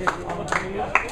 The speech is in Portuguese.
Obrigado.